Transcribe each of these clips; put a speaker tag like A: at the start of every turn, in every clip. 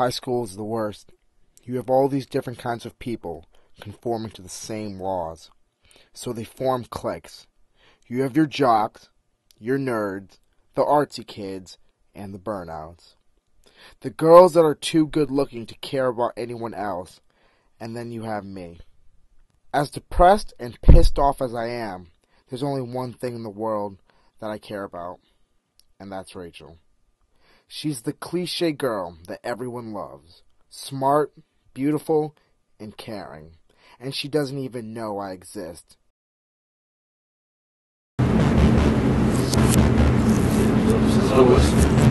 A: High school is the worst. You have all these different kinds of people conforming to the same laws. So they form cliques. You have your jocks, your nerds, the artsy kids, and the burnouts. The girls that are too good looking to care about anyone else, and then you have me. As depressed and pissed off as I am, there's only one thing in the world that I care about, and that's Rachel. She's the cliche girl that everyone loves. Smart, beautiful, and caring. And she doesn't even know I exist.
B: Mr.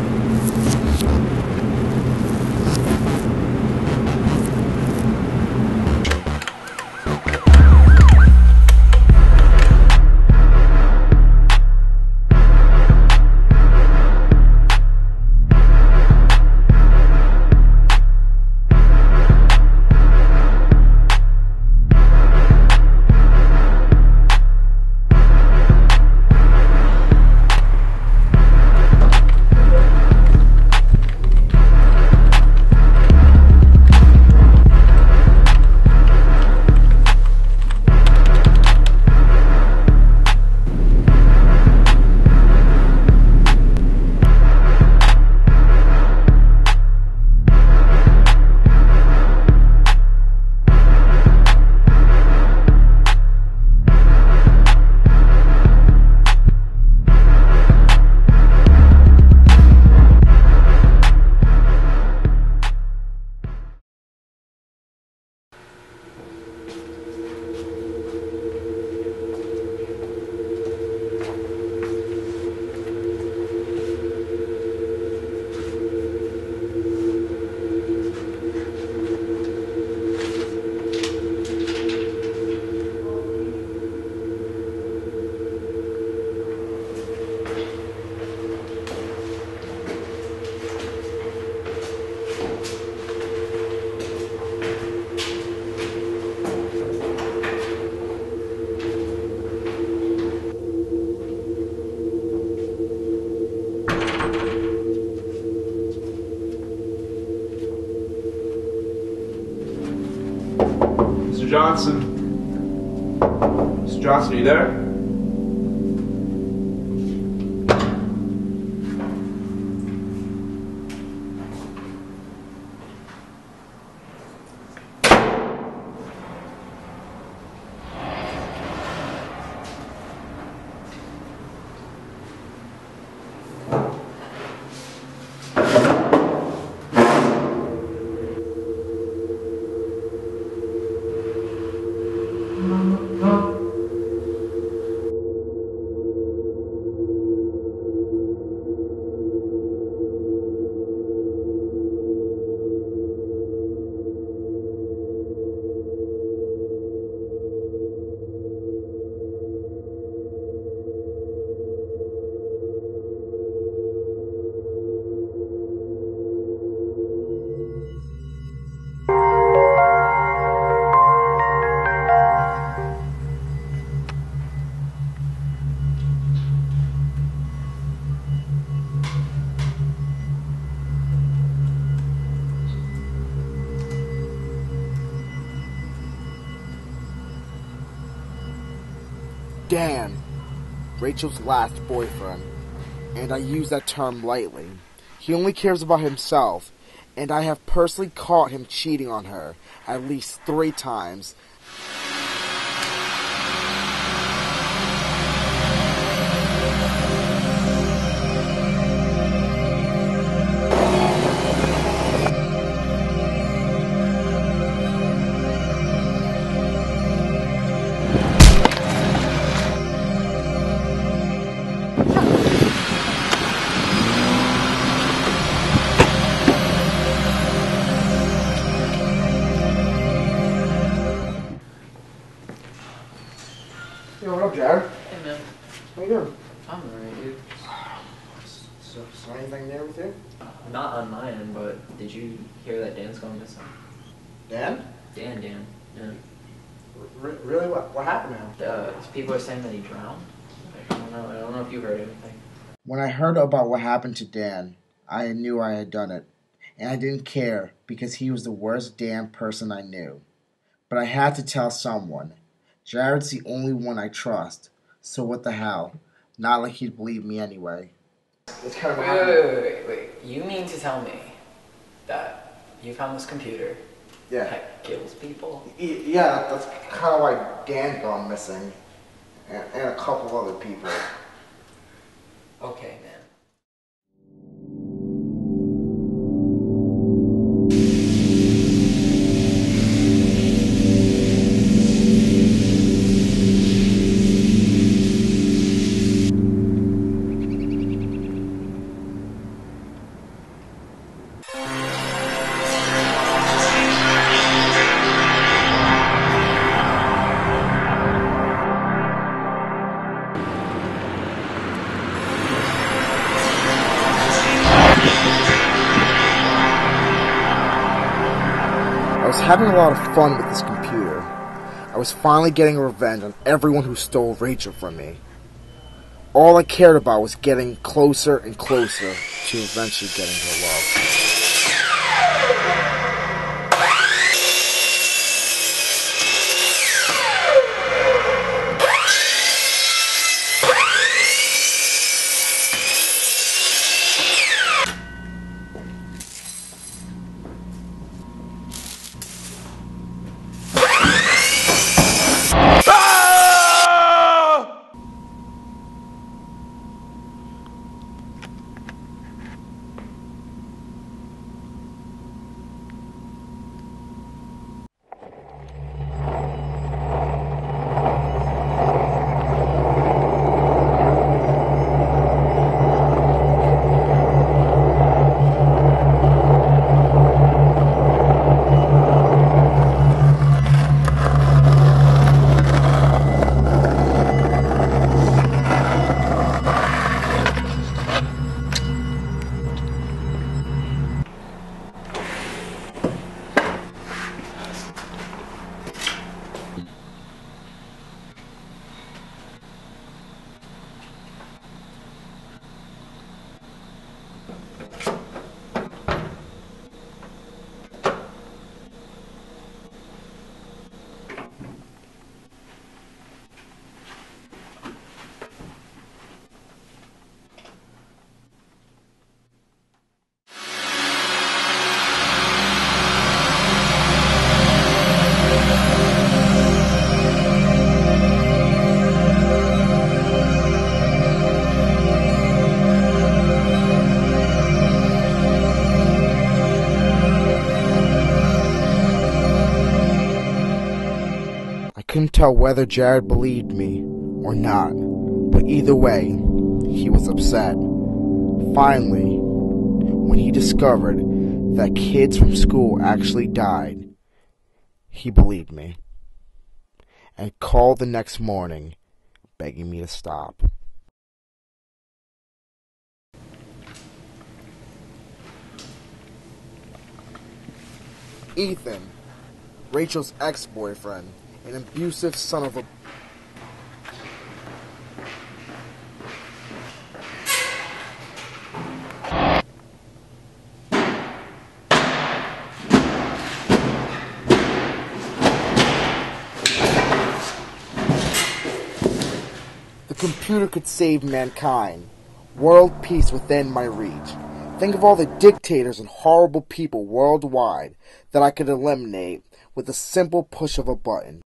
B: Johnson. Mr. Johnson, are you there?
A: Dan, Rachel's last boyfriend, and I use that term lightly. He only cares about himself, and I have personally caught him cheating on her at least three times. Up, Jared?
C: Hey man,
A: How you doing?
C: I'm alright, dude.
A: So, so anything there with you?
C: Not on my end, but did you hear that Dan's gone missing?
A: Dan?
C: Dan, Dan. Yeah.
A: R- really? What, what happened to him?
C: Uh, people are saying that he drowned. Like, I don't know. I don't know if you heard anything.
A: When I heard about what happened to Dan, I knew I had done it. and I didn't care because he was the worst damn person I knew. But I had to tell someone. Jared's the only one I trust, so what the hell? Not like he'd believe me anyway. It's kind
C: Wait, wait, wait, wait, wait, wait. You mean to tell me that you found this computer
A: Yeah.
C: that kills people?
A: Y- Yeah, that's kind of why Dan gone missing, and, and a couple other people.
C: Okay, man.
A: Having a lot of fun with this computer. I was finally getting revenge on everyone who stole Rachel from me. All I cared about was getting closer and closer to eventually getting her love. Couldn't tell whether Jared believed me or not, but either way, he was upset. Finally, when he discovered that kids from school actually died, he believed me and called the next morning begging me to stop. Ethan, Rachel's ex boyfriend, an abusive son of a. The computer could save mankind. World peace within my reach. Think of all the dictators and horrible people worldwide that I could eliminate with a simple push of a button.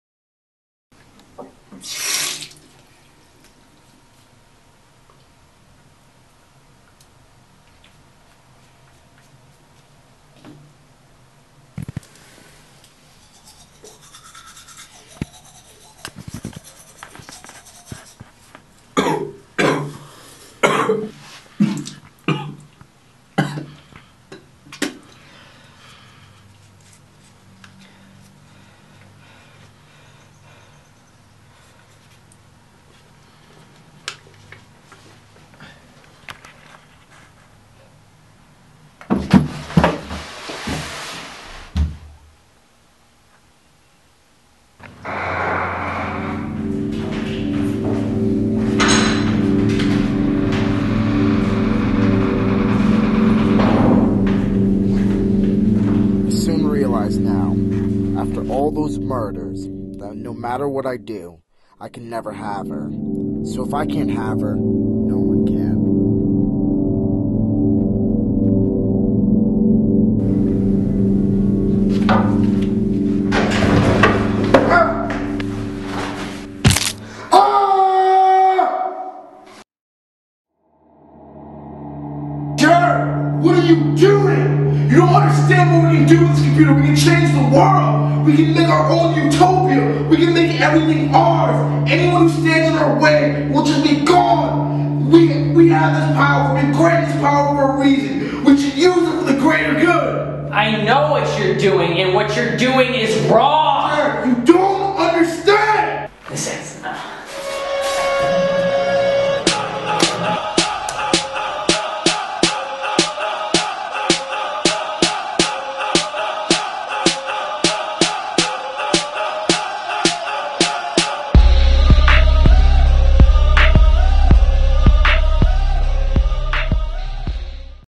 D: Those murders, that no matter what I do, I can never have her. So if I can't have her,
A: we can do with this computer. We can change the world. We can make our own utopia. We can make everything ours. Anyone who stands in our way will just be gone. We, we have this power. We've been granted this power for a reason. We should use it for the greater good.
C: I know what you're doing, and what you're doing is wrong.
A: You.
C: Listen,